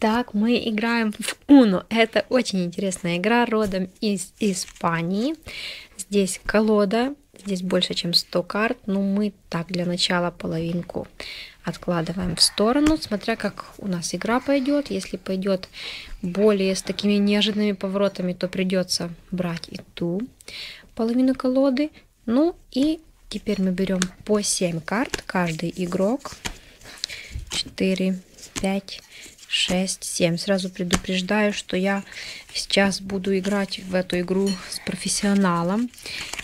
Итак, мы играем в Uno. Это очень интересная игра, родом из Испании. Здесь колода, здесь больше, чем 100 карт, но мы так для начала половинку откладываем в сторону, смотря как у нас игра пойдет. Если пойдет более с такими неожиданными поворотами, то придется брать и ту половину колоды. Ну и теперь мы берем по 7 карт, каждый игрок. 4, 5, 6, 7. Сразу предупреждаю, что я сейчас буду играть в эту игру с профессионалом.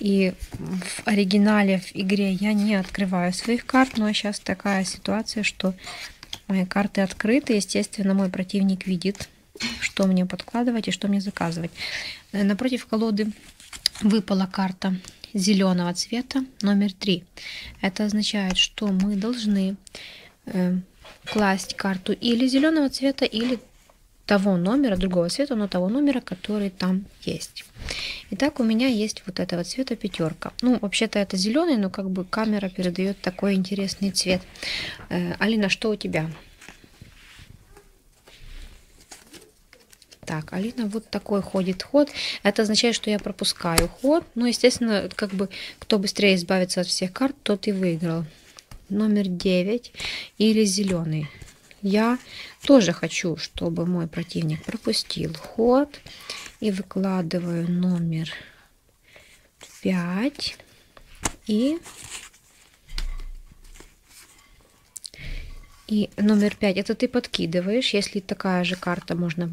И в оригинале в игре я не открываю своих карт, но сейчас такая ситуация, что мои карты открыты. Естественно, мой противник видит, что мне подкладывать и что мне заказывать. Э, напротив колоды выпала карта зеленого цвета номер 3. Это означает, что мы должны э, класть карту или зеленого цвета, или того номера, другого цвета, но того номера, который там есть. Итак, у меня есть вот этого цвета пятерка. Ну, вообще-то это зеленый, но как бы камера передает такой интересный цвет. Э, Алина, что у тебя? Так, Алина вот такой ходит ход. Это означает, что я пропускаю ход. Ну, естественно, как бы кто быстрее избавится от всех карт, тот и выиграл номер 9 или зеленый. Я тоже хочу, чтобы мой противник пропустил ход. И выкладываю номер 5 и И номер 5 это ты подкидываешь. Если такая же карта, можно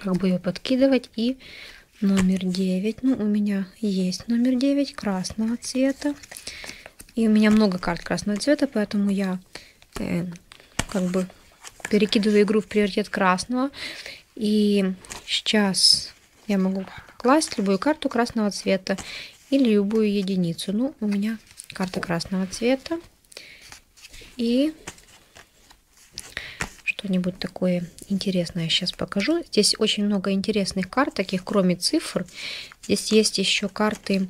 как бы ее подкидывать. И номер 9. Ну, у меня есть номер 9 красного цвета. И у меня много карт красного цвета, поэтому я э, как бы перекидываю игру в приоритет красного. И сейчас я могу класть любую карту красного цвета или любую единицу. Ну, у меня карта красного цвета. И что-нибудь такое интересное сейчас покажу. Здесь очень много интересных карт, таких кроме цифр. Здесь есть еще карты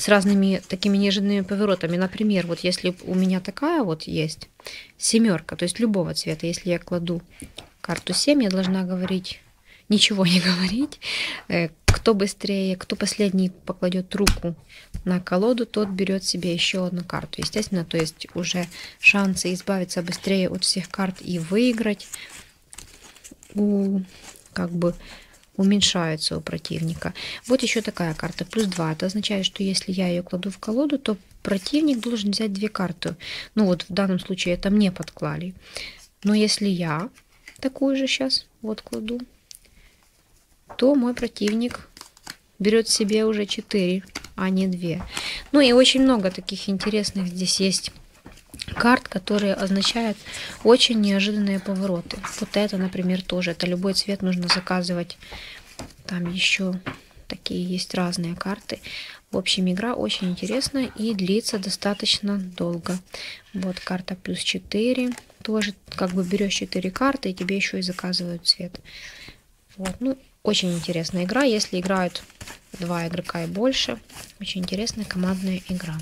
с разными такими неожиданными поворотами. Например, вот если у меня такая вот есть семерка, то есть любого цвета, если я кладу карту 7, я должна говорить, ничего не говорить. Э, кто быстрее, кто последний покладет руку на колоду, тот берет себе еще одну карту. Естественно, то есть уже шансы избавиться быстрее от всех карт и выиграть у как бы уменьшаются у противника. Вот еще такая карта, плюс 2. Это означает, что если я ее кладу в колоду, то противник должен взять две карты. Ну вот в данном случае это мне подклали. Но если я такую же сейчас вот кладу, то мой противник берет себе уже 4, а не 2. Ну и очень много таких интересных здесь есть карт, которые означают очень неожиданные повороты. Вот это, например, тоже. Это любой цвет нужно заказывать. Там еще такие есть разные карты. В общем, игра очень интересная и длится достаточно долго. Вот карта плюс 4. Тоже как бы берешь 4 карты и тебе еще и заказывают цвет. Вот, ну, очень интересная игра. Если играют два игрока и больше, очень интересная командная игра.